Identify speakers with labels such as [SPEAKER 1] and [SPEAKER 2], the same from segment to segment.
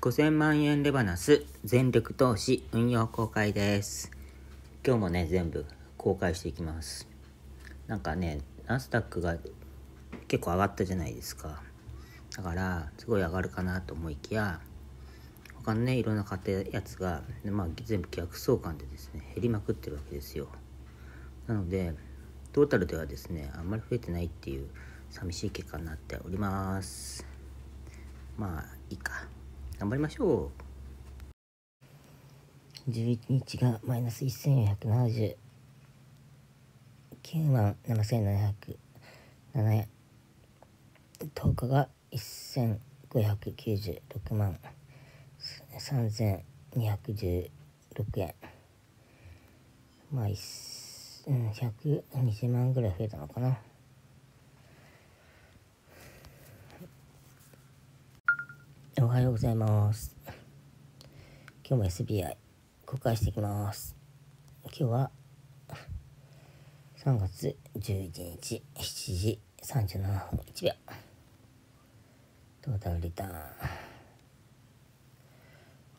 [SPEAKER 1] 5000万円レバナス全力投資運用公開です。今日もね全部公開していきます。なんかねナスダックが結構上がったじゃないですか。だからすごい上がるかなと思いきや他のねいろんな買ったやつが、まあ、全部逆相関でですね減りまくってるわけですよ。なのでトータルではですねあんまり増えてないっていう寂しい結果になっております。まあいいか。頑張りましょう。11日がマイナス1479万7707円10日が1596万。3216円。まあ120万ぐらい増えたのかな。おはようございます。今日も SBI 公開していきます。今日は3月11日7時37分1秒。トータルリターン。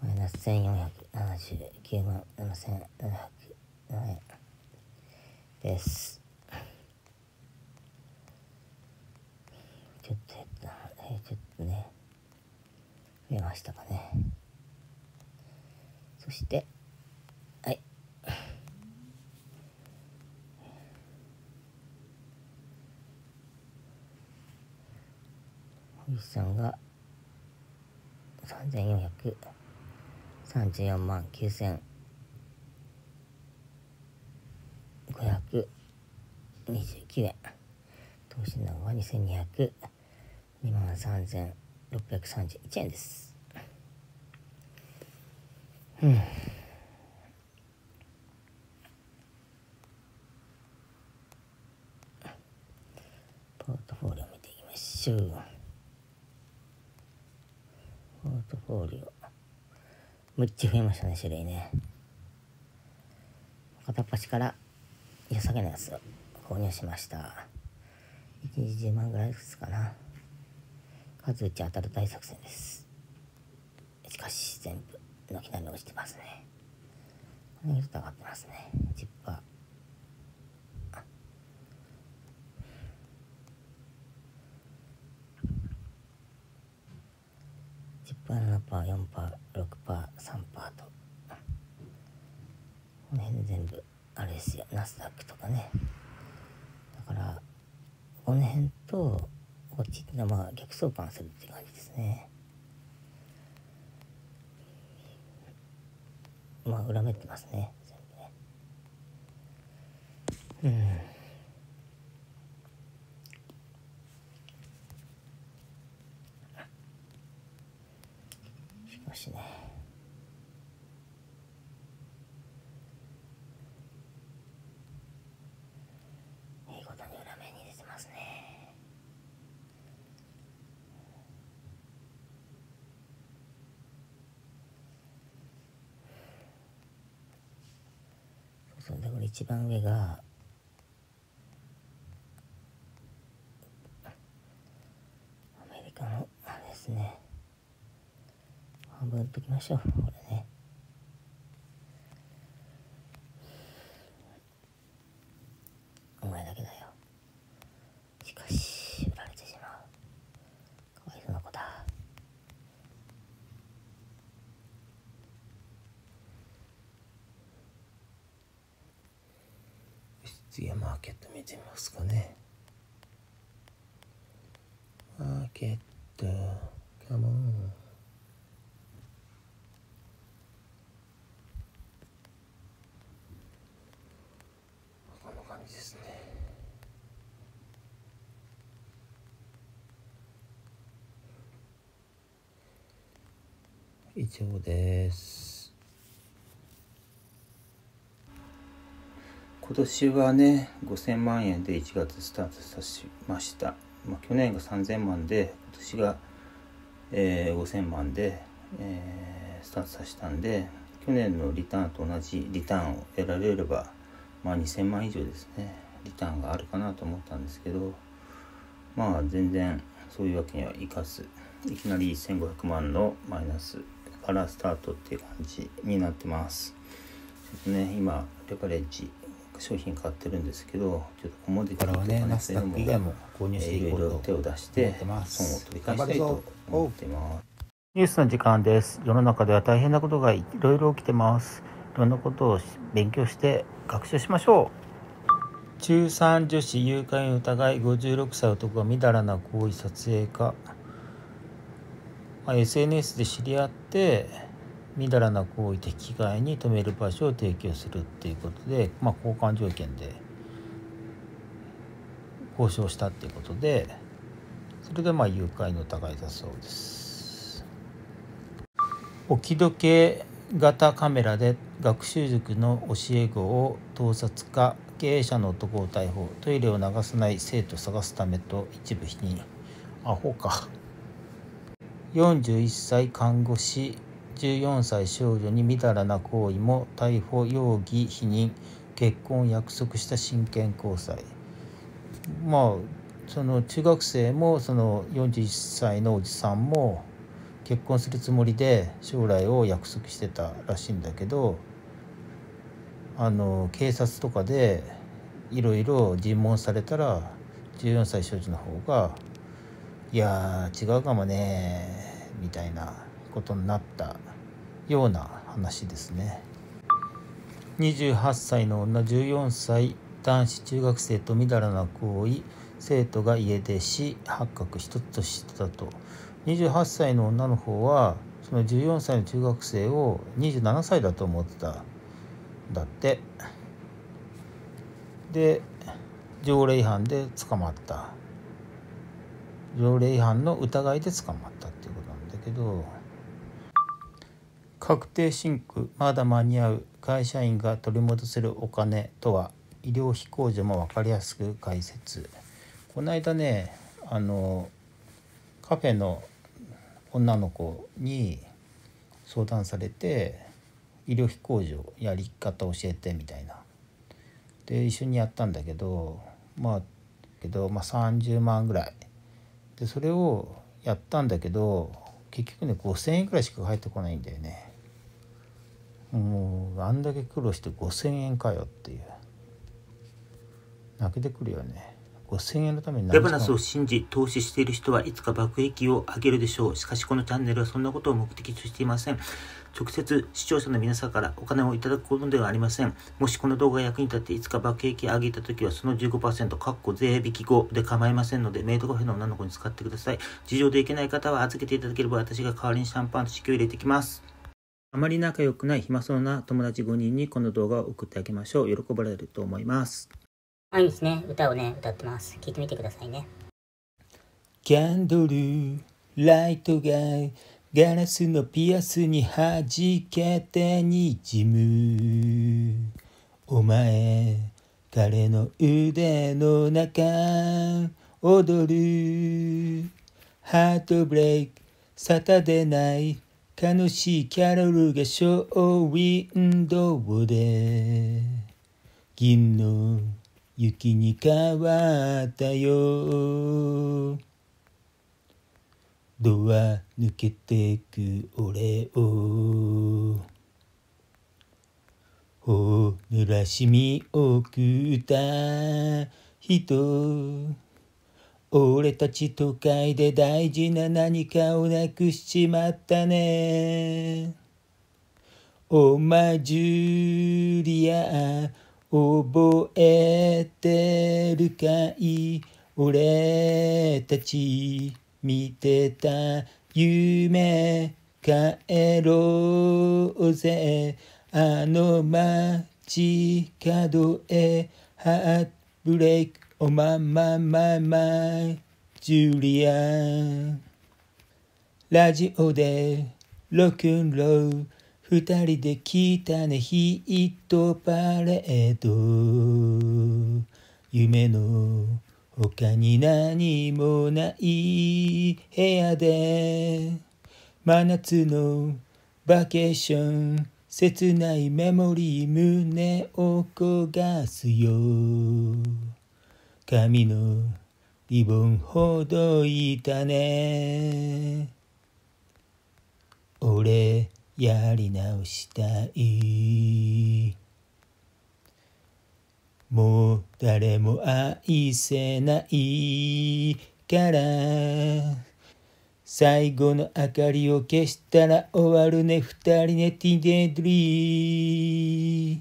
[SPEAKER 1] マイナス1479万7707円です。ちょっと減った。えー、ちょっとね。増えましたかね。そしてはい。星さんが3434万9529円。投資のは2202万3000 631円です。うん。ポートフォーリオ見ていきましょう。ポートフォーリオ。むっちゃ増えましたね、種類ね。片っ端から良さげなやつを購入しました。1日10万ぐらいですかな。数打ち当たる大作戦です。しかし全部軒並み落ちてますね。これがちょっと上がってますね。10%パー。7パー4パー6パー3パーと。この辺で全部あれですよ。ナスダックとかね。だからこの辺とこっちってのはまあ逆相関するって感じですね。まあ裏目ってますね。全部ね。うん。しかしね。そうだから一番上がアメリカのあれですね。半分ときましょうこれね。お前だけだよ。しかし。次はマーケット見てみますかね。マーケットカモン。こんな感じですね。以上です。今年はね5000万円で1月スタートさしました、まあ、去年が3000万で今年が、えー、5000万で、えー、スタートさせたんで去年のリターンと同じリターンを得られれば、まあ、2000万以上ですねリターンがあるかなと思ったんですけどまあ全然そういうわけにはいかず
[SPEAKER 2] いきなり1500万のマイナスからスタートっていう感じになってます。ちょっとね今レバレッジ商品買ってるんですけどちょっとコモディティとかねナスダック以外も購入していろいろ手を出して損を取り返したいと思ってます。ニュースの時間です。世の中では大変なことがいろいろ起きてます。いろんなことを勉強して学習しましょう。中3女子誘拐の疑い56歳男がみだらな行為撮影か、まあ、SNS で知り合ってみだらな行為的被害に止める場所を提供するっていうことで、まあ、交換条件で交渉したっていうことでそれでまあ誘拐の疑いだそうです。置き時計型カメラで学習塾の教え子を盗撮か経営者の男を逮捕トイレを流さない生徒を探すためと一部否認。アホか。41歳看護師14歳少女にみだらな行為も逮捕容疑否認結婚約束した真剣交際。まあその中学生もその41歳のおじさんも結婚するつもりで将来を約束してたらしいんだけどあの警察とかでいろいろ尋問されたら14歳少女の方が「いや違うかもね」みたいな。ことになったような話ですね。28歳の女14歳男子中学生とみだらな行為生徒が家出し発覚一つとしてたと。28歳の女の方はその14歳の中学生を27歳だと思ってただって。で条例違反で捕まった。条例違反の疑いで捕まったっていうことなんだけど確定申告。まだ間に合う会社員が取り戻せるお金とは？医療費控除も分かりやすく解説。この間ねあのカフェの女の子に相談されて医療費控除やり方教えてみたいな。で一緒にやったんだけどまあけど、まあ、30万ぐらい。でそれをやったんだけど結局ね5,000円くらいしか返ってこないんだよね。もうあんだけ苦労して5,000円かよっていう。泣けてくるよね。5000円のためにレバナスを信じ投資している人はいつか爆益を上げるでしょう。しかしこのチャンネルはそんなことを目的としていません。直接視聴者の皆さんからお金をいただくことではありません。もしこの動画が役に立っていつか爆益を上げた時はその15%かっこ税引き後で構いませんのでメイドカフェの女の子に使ってください。事情でいけない方は預けていただければ私が代わりにシャンパンと酒を入れてきます。あまり仲良くない暇そうな友達5人にこの動画を送ってあげましょう喜ばれると思います
[SPEAKER 3] 毎日ね、歌をね、歌ってます。聞いてみてくださいね。
[SPEAKER 2] キャンドル、ライトがガラスのピアスに弾けてにじむ。お前、彼の腕の中、踊る。ハートブレイク、サタデーナイ楽しいキャロルがショーウィンドウで銀の雪に変わったよ。ドア抜けてく俺を。ほ濡らしみ送った人。俺たち都会で大事な何かをなくしちまったね。お前ジュリア覚えてるかい？俺たち見てた夢帰ろうぜ。あの街角へハートブレイクおままままジュリアンラジオでロックンロー二人で来たねヒートパレード夢の他に何もない部屋で真夏のバケーション切ないメモリー胸を焦がすよ髪のリボンほどいたね。俺やり直したい。もう誰も愛せない。から最後の明かりを消したら終わるね。二人ねティデドリー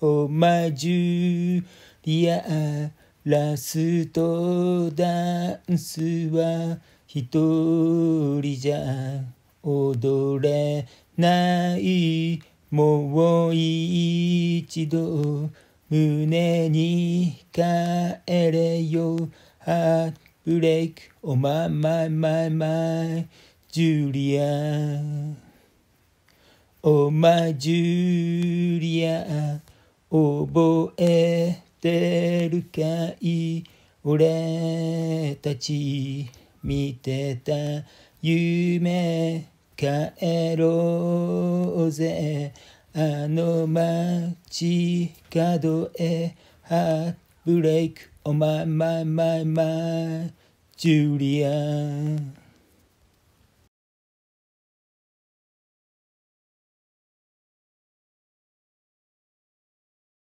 [SPEAKER 2] オマジュリアラストダンスは一人じゃ踊れないもう一度胸に帰れよ。ハートブレイク。おままいまいま。いジュリア。おまジュリア。覚えてるかい俺たち見てた夢帰ろうぜ。あの街角へハーブレイク。おまいまいままジュリアン。